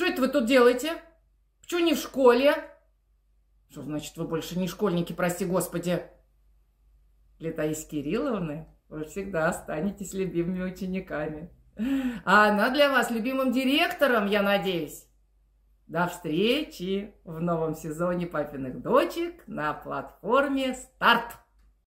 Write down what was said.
Что это вы тут делаете? Почему не в школе? Что значит, вы больше не школьники, прости господи? Для Кирилловны вы всегда останетесь любимыми учениками. А она для вас любимым директором, я надеюсь. До встречи в новом сезоне «Папиных дочек» на платформе «Старт».